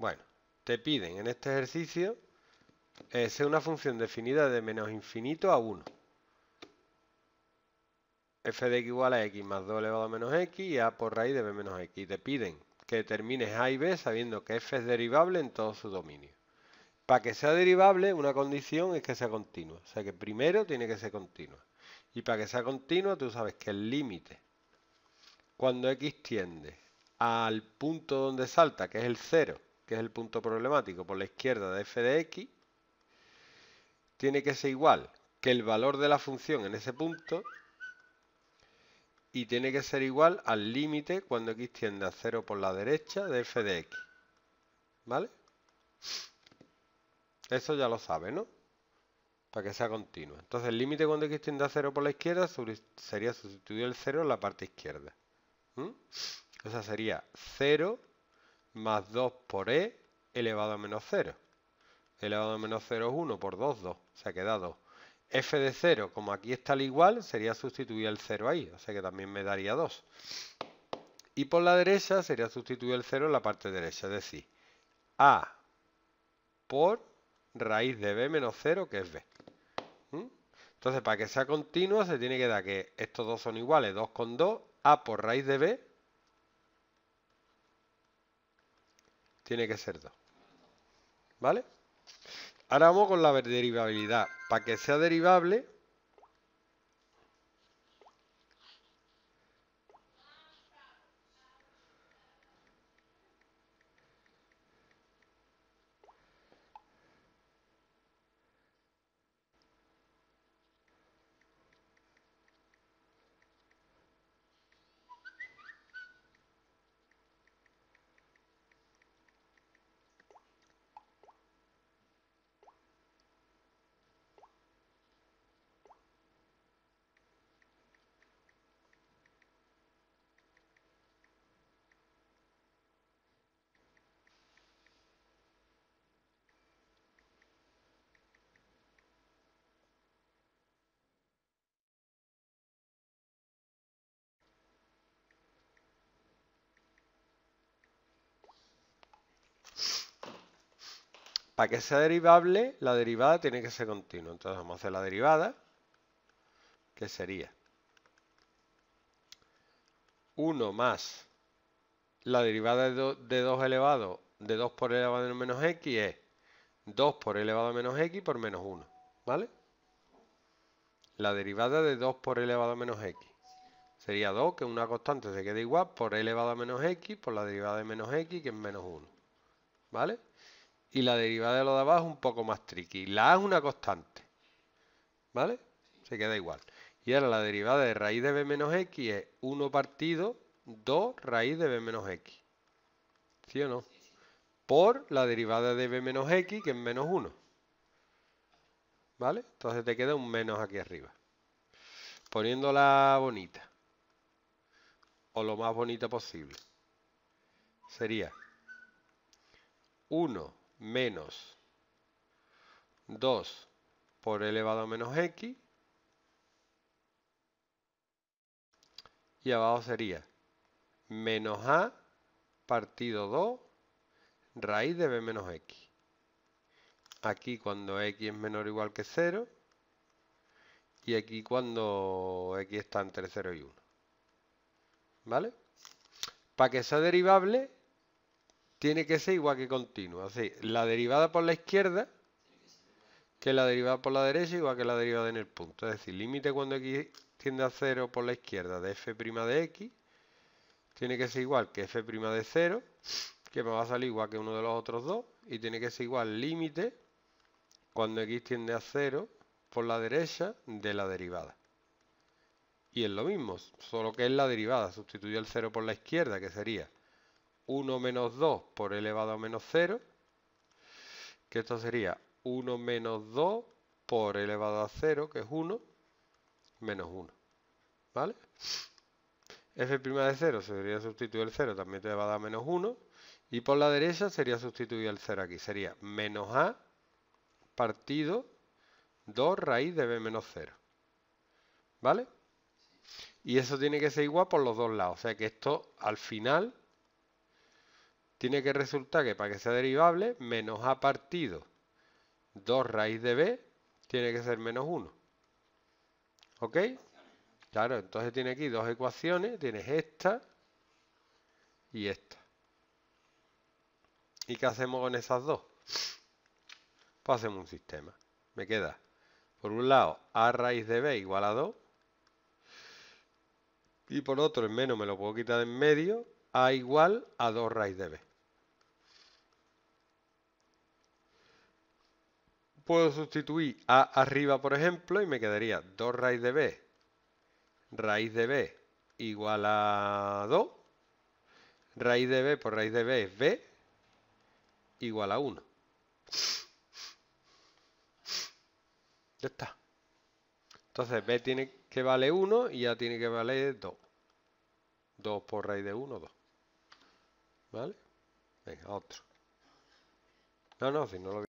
Bueno, te piden en este ejercicio eh, ser una función definida de menos infinito a 1. f de x igual a x más 2 elevado a menos x y a por raíz de b menos x. Y te piden que determines a y b sabiendo que f es derivable en todo su dominio. Para que sea derivable, una condición es que sea continua. O sea que primero tiene que ser continua. Y para que sea continua, tú sabes que el límite, cuando x tiende al punto donde salta, que es el 0, que es el punto problemático por la izquierda de f de x, tiene que ser igual que el valor de la función en ese punto y tiene que ser igual al límite cuando x tiende a 0 por la derecha de f de x. ¿Vale? Eso ya lo sabe, ¿no? Para que sea continua. Entonces el límite cuando x tiende a 0 por la izquierda sería sustituir el 0 en la parte izquierda. Sea, sería 0 más 2 por e elevado a menos 0. Elevado a menos 0 es 1 por 2, 2. O sea, queda 2. f de 0, como aquí está al igual, sería sustituir el 0 ahí. O sea que también me daría 2. Y por la derecha sería sustituir el 0 en la parte derecha. Es decir, a por raíz de b menos 0, que es b. ¿Mm? Entonces, para que sea continua, se tiene que dar que estos dos son iguales, 2 con 2, a por raíz de b tiene que ser 2. ¿Vale? Ahora vamos con la derivabilidad. Para que sea derivable, Para que sea derivable, la derivada tiene que ser continua. Entonces vamos a hacer la derivada, que sería 1 más la derivada de 2, elevado de 2 por elevado a menos x es 2 por elevado a menos x por menos 1. ¿Vale? La derivada de 2 por elevado a menos x. Sería 2, que es una constante, se queda igual, por elevado a menos x, por la derivada de menos x, que es menos 1. ¿Vale? Y la derivada de lo de abajo es un poco más tricky. La A es una constante, ¿vale? Se queda igual. Y ahora la derivada de raíz de b menos x es 1 partido 2 raíz de b menos x. ¿Sí o no? Por la derivada de b menos x, que es menos 1. ¿Vale? Entonces te queda un menos aquí arriba. Poniéndola bonita. O lo más bonita posible. Sería 1 menos 2 por elevado a menos x. Y abajo sería menos a partido 2 raíz de b menos x. Aquí cuando x es menor o igual que 0. Y aquí cuando x está entre 0 y 1. ¿Vale? Para que sea derivable, tiene que ser igual que continua. Así, la derivada por la izquierda que la derivada por la derecha igual que la derivada en el punto. Es decir, límite cuando x tiende a 0 por la izquierda de f' de x tiene que ser igual que f' de 0, que me va a salir igual que uno de los otros dos, y tiene que ser igual límite cuando x tiende a 0 por la derecha de la derivada. Y es lo mismo, solo que es la derivada. Sustituye el 0 por la izquierda, que sería 1 menos 2 por elevado a menos 0, que esto sería 1 menos 2 por elevado a 0, que es 1, menos 1. ¿Vale? f' de 0 sería sustituir el 0, también te va a dar menos 1. Y por la derecha sería sustituir el 0 aquí. Sería menos a partido 2 raíz de b menos 0. ¿Vale? Y eso tiene que ser igual por los dos lados. O sea que esto al final tiene que resultar que para que sea derivable, menos a partido 2 raíz de b tiene que ser menos 1. ¿Ok? Claro, entonces tiene aquí dos ecuaciones, tienes esta y esta. ¿Y qué hacemos con esas dos? Pues hacemos un sistema. Me queda, por un lado, a raíz de b igual a 2. Y por otro, el menos me lo puedo quitar de en medio, a igual a 2 raíz de b. Puedo sustituir a arriba, por ejemplo, y me quedaría 2 raíz de b, raíz de b igual a 2. Raíz de b por raíz de b es b, igual a 1. Ya está. Entonces b tiene que valer 1 y a tiene que valer 2. 2 por raíz de 1, 2. ¿Vale? Venga, otro. No, no, si no lo